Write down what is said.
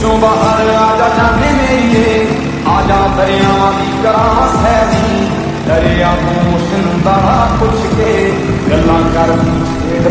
ਵਿੱਚੋਂ ਬਾਹਰ ਆ ਜਾ ਜਾਨੇ ਮੇਰੀਏ ਆ ਜਾ ਦਰਿਆਵਾਂ ਦੀ ਕਰਾਂ ਸੈਰੀ ਦਰਿਆ ਨੂੰ ਉਸ ਨੂੰ ਦਾ ਪੁੱਛ ਕੇ ਗੱਲਾਂ ਕਰ ਛੇੜ